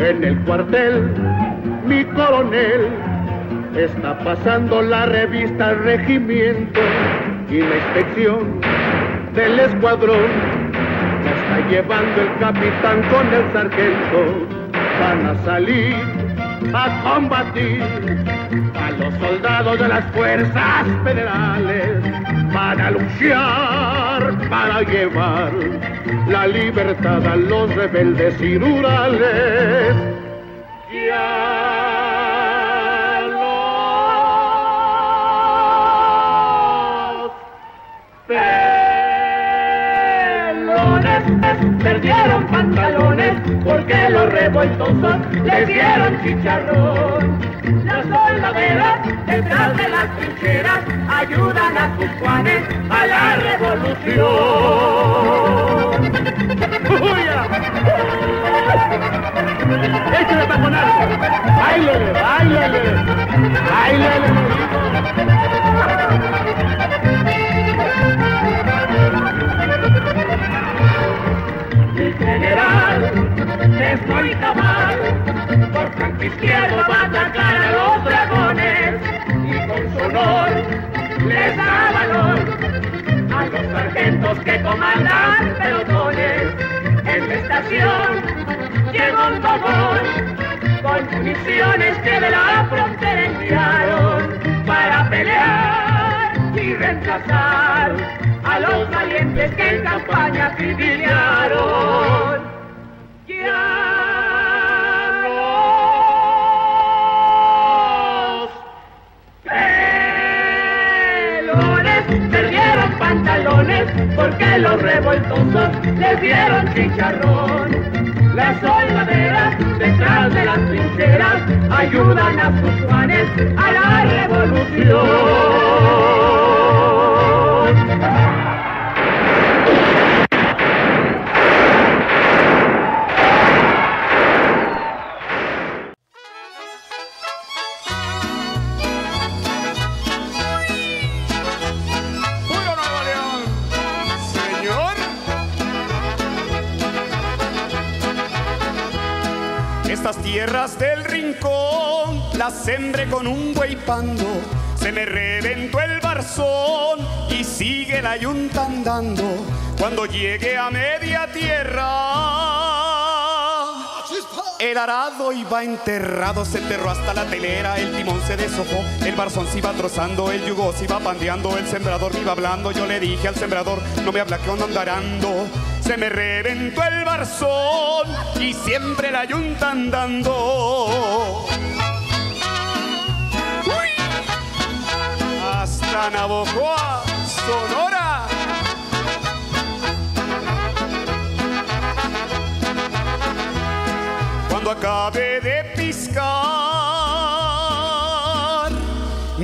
En el cuartel, mi coronel está pasando la revista Regimiento y la inspección del escuadrón la está llevando el capitán con el sargento. Van a salir a combatir a los soldados de las fuerzas federales. Van a luchar para llevar la libertad a los rebeldes y rurales. Ya pelones perdieron pantalones porque los revoltosos les dieron chicharrón. Las soldaderas detrás de las trincheras ayudan a sus Juanes a la revolución. ¡Échale taconazo! ¡Báilele, báilele! ¡Báilele, El general Estoy Cabal por Franco comandan pelotones. En la estación llegó un vagón con municiones que de la frontera enviaron para pelear y reemplazar a los valientes que en campaña acribillaron. Ya porque los revoltosos les dieron chicharrón. Las soldaderas detrás de las trincheras ayudan a sus Juanes a la revolución. Estas tierras del rincón las sembré con un buey pando. Se me reventó el barzón y sigue la yunta andando. Cuando llegue a media tierra, el arado iba enterrado, se enterró hasta la telera, el timón se deshojó, el barzón se iba trozando, el yugo se iba pandeando, el sembrador me iba hablando, yo le dije al sembrador, no me habla que ando andarando. Se me reventó el barzón y siempre la yunta andando. Uy. Hasta Navojoa, Sonora. Acabe de piscar,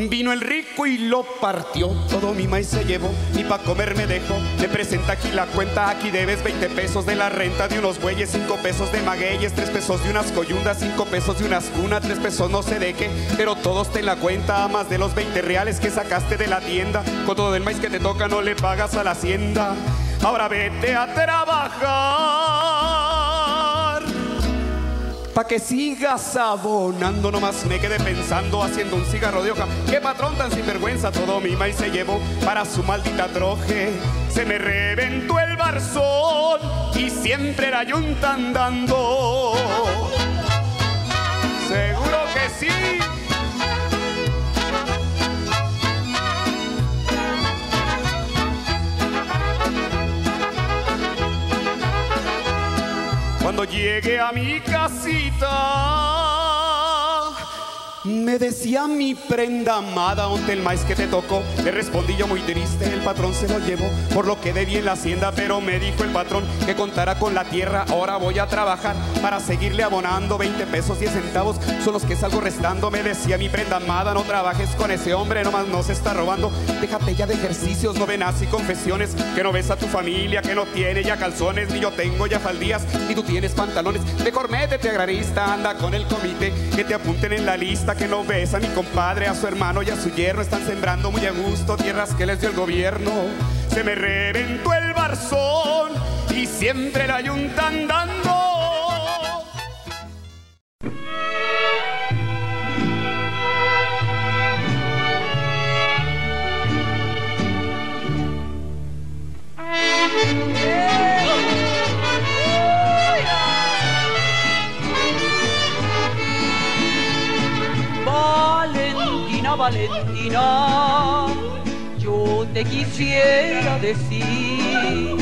vino el rico y lo partió. Todo mi maíz se llevó, ni pa' comer me dejó. Me presenta aquí la cuenta, aquí debes 20 pesos de la renta de unos bueyes, 5 pesos de magueyes, 3 pesos de unas coyundas, 5 pesos de unas cunas, 3 pesos no sé de qué, pero todos te la cuenta, más de los 20 reales que sacaste de la tienda. Con todo el maíz que te toca no le pagas a la hacienda. Ahora vete a trabajar Pa' que sigas abonando, nomás me quedé pensando haciendo un cigarro de hoja. Qué patrón tan sinvergüenza, todo mi maíz se llevó para su maldita troje. Se me reventó el barzón y siempre la yunta andando. Seguro que sí. Cuando llegué a mi casita, me decía mi prenda amada, ¿dónde el maíz que te tocó? Le respondí yo muy triste, el patrón se lo llevó, por lo que debí en la hacienda, pero me dijo el patrón que contara con la tierra, ahora voy a trabajar para seguirle abonando 20 pesos 10 centavos, son los que salgo restando, me decía mi prenda amada, no trabajes con ese hombre, nomás no se está robando, déjate ya de ejercicios, no ven así confesiones, que no ves a tu familia, que no tiene ya calzones, ni yo tengo ya faldías, ni tú tienes pantalones, mejor métete agrarista, anda con el comité, que te apunten en la lista, que no ves a mi compadre, a su hermano y a su yerno, están sembrando muy a gusto tierras que les dio el gobierno. Se me reventó el barzón y siempre la yunta andando. Valentina, yo te quisiera decir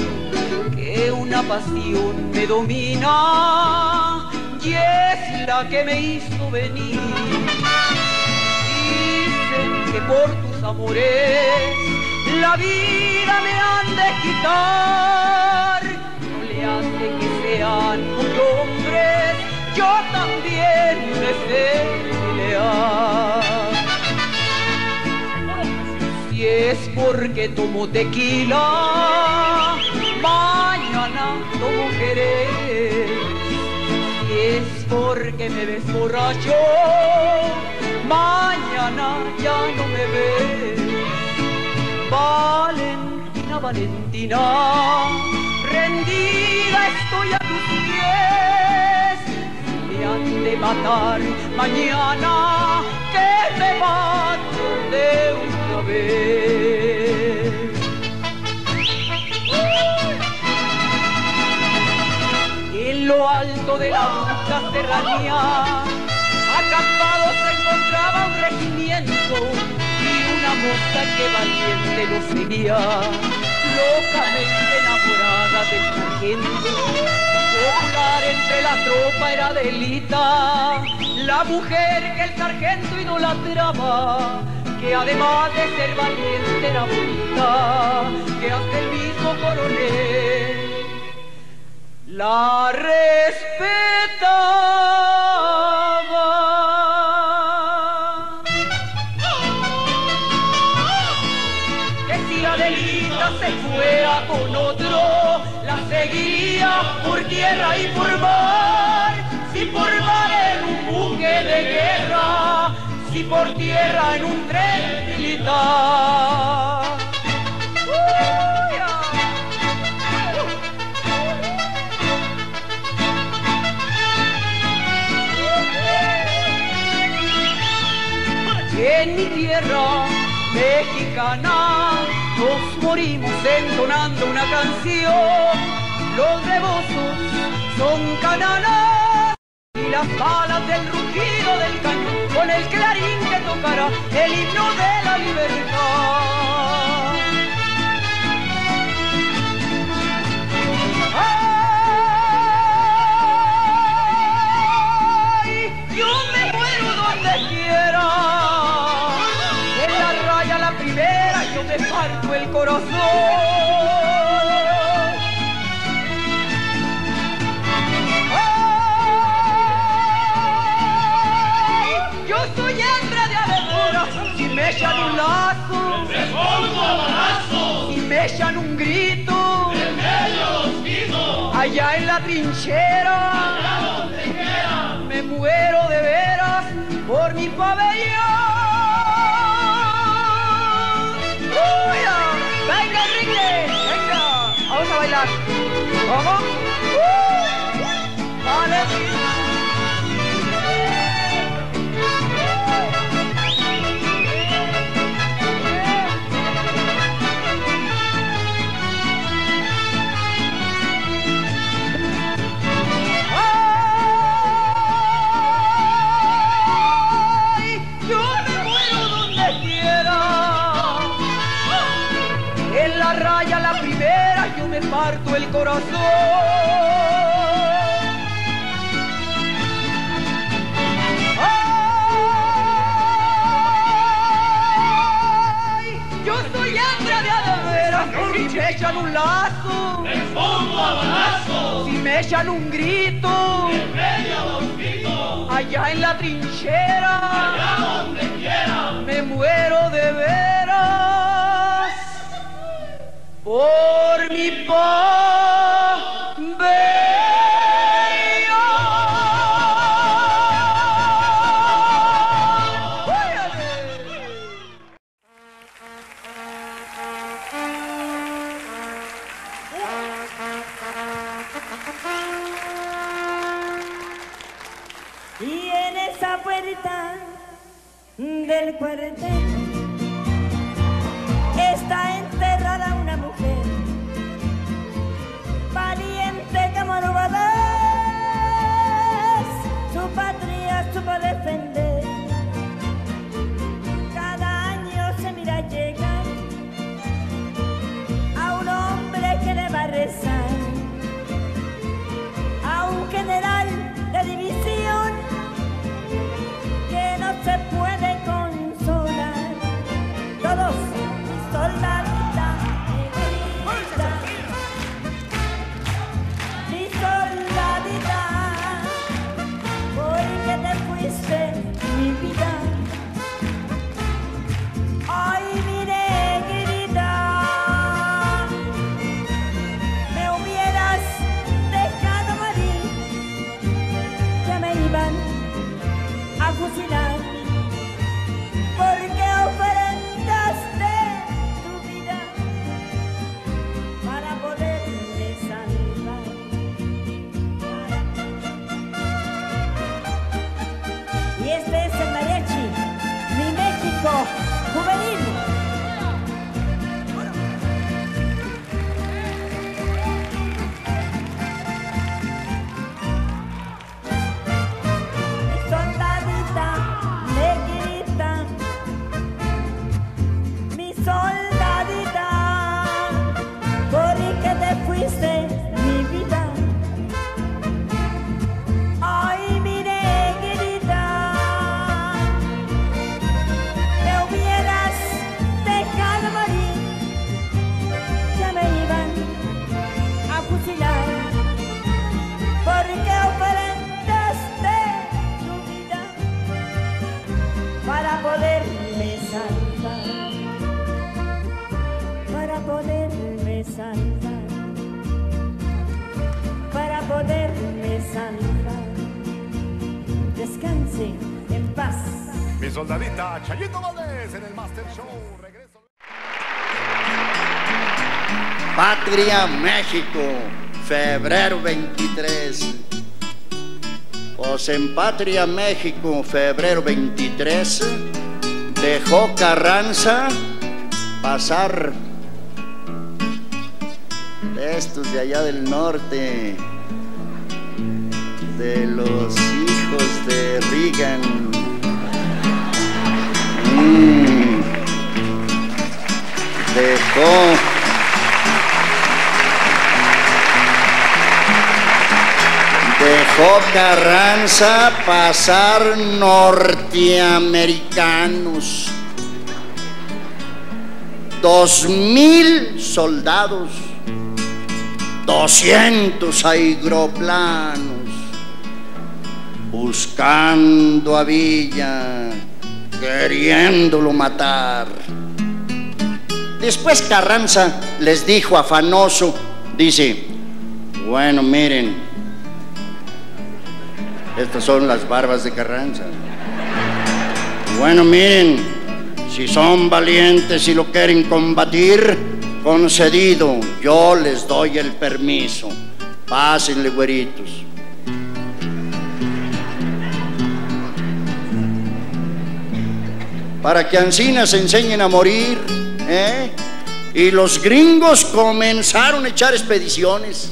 que una pasión me domina y es la que me hizo venir. Dicen que por tus amores la vida me han de quitar, no le hace que sean muy hombres, yo también me sé pelear. Es porque tomo tequila, mañana tomo querer. Si es porque me ves borracho, mañana ya no me ves. Valentina, Valentina, rendida estoy a tus pies. Me han de matar mañana, que me mato de una En lo alto de la mucha serranía, acampado se encontraba un regimiento y una moza que valiente lo seguía, locamente enamorada del sargento. Popular entre la tropa era delita, la mujer que el sargento idolatraba, que además de ser valiente era bonita, que hasta el mismo coronel la respetaba. Que si la delita se fuera con otro, la seguía por tierra y por mar. Por tierra en un tren militar. En mi tierra mexicana nos morimos entonando una canción. Los rebosos son cananas y las balas del rugido cañón con el clarín que tocará el himno de la libertad. ¡Ay! Yo me muero donde quiera. En la raya la primera yo me parto el corazón. Allá en la trinchera, me muero de veras por mi pabellón. ¡Uy! ¡Venga, Enrique! ¡Venga! Vamos a bailar. ¿Cómo? Un lazo, si me echan un grito, allá en la trinchera, me muero de veras. Por mi pabellón. En el Master Show. Regreso. Patria México, febrero 23. Pues en Patria México, febrero 23, dejó Carranza pasar estos de allá del norte, de los hijos de Reagan. Dejó. Dejó Carranza pasar norteamericanos. Dos mil soldados, doscientos aeroplanos, buscando a Villa, queriéndolo matar. Después Carranza les dijo afanoso, dice, bueno, miren, estas son las barbas de Carranza. Bueno, miren, si son valientes y lo quieren combatir, concedido, yo les doy el permiso. Pásenle, güeritos. Para que Ancina se enseñen a morir, ¿eh? Y los gringos comenzaron a echar expediciones.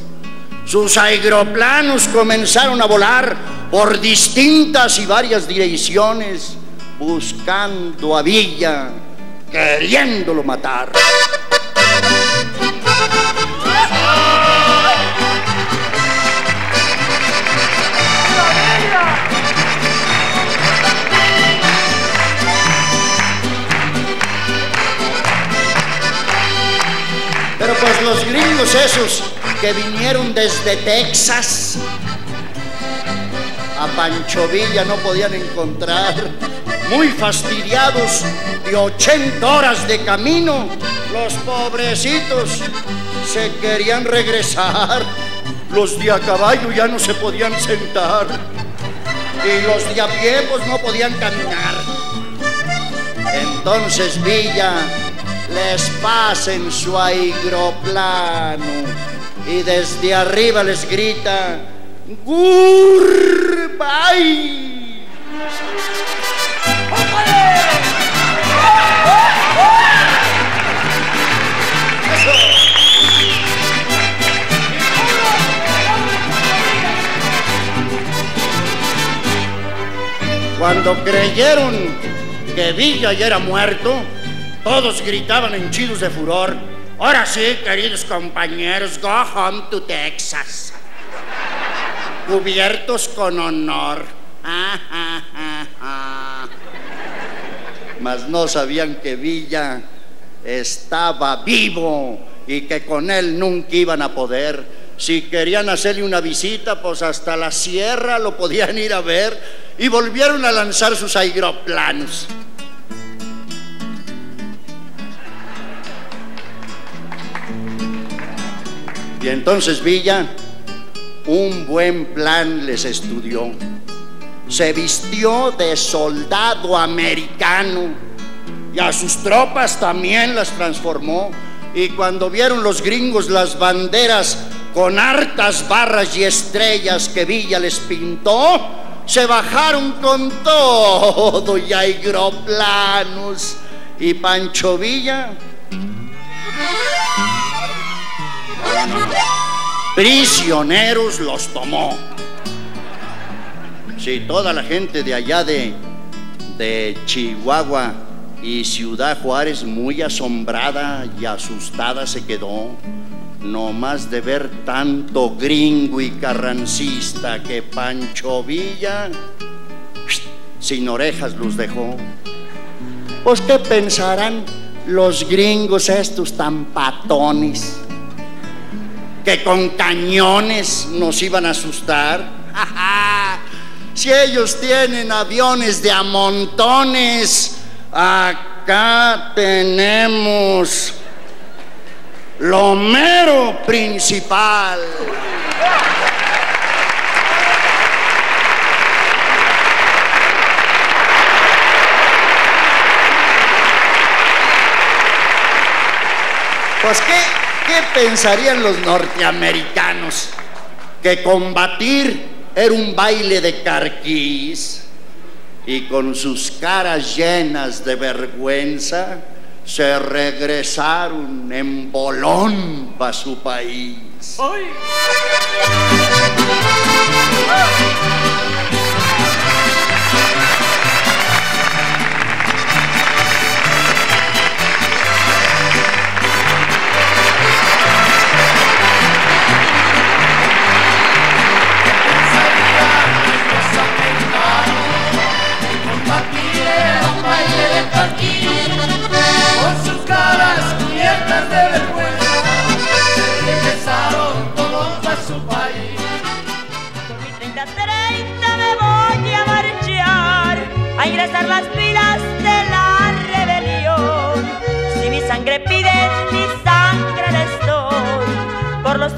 Sus aeroplanos comenzaron a volar por distintas y varias direcciones, buscando a Villa, queriéndolo matar. Pero pues los gringos esos que vinieron desde Texas a Pancho Villa no podían encontrar, muy fastidiados de 80 horas de camino, los pobrecitos se querían regresar, los de a caballo ya no se podían sentar y los de a pie pues no podían caminar. Entonces Villa les pasa en su aeroplano y desde arriba les grita, ¡Goodbye! Cuando creyeron que Villa ya era muerto, todos gritaban henchidos de furor. Ahora sí, queridos compañeros, go home to Texas. Cubiertos con honor. Mas no sabían que Villa estaba vivo y que con él nunca iban a poder. Si querían hacerle una visita, pues hasta la sierra lo podían ir a ver y volvieron a lanzar sus aeroplanos. Y entonces Villa, un buen plan les estudió. Se vistió de soldado americano y a sus tropas también las transformó. Y cuando vieron los gringos las banderas con hartas barras y estrellas que Villa les pintó, se bajaron con todo y aeroplanos. Y Pancho Villa prisioneros los tomó. Si toda la gente de allá de, de Chihuahua y Ciudad Juárez muy asombrada y asustada se quedó, no más de ver tanto gringo y carrancista que Pancho Villa sin orejas los dejó. Pues qué pensarán los gringos estos tan patones que con cañones nos iban a asustar. si ellos tienen aviones de a montones, acá tenemos lo mero principal. Pues ¿qué, qué pensarían los norteamericanos? Que combatir era un baile de carquís y con sus caras llenas de vergüenza se regresaron en bolón para su país. un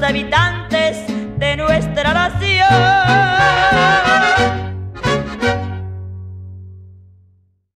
sangre les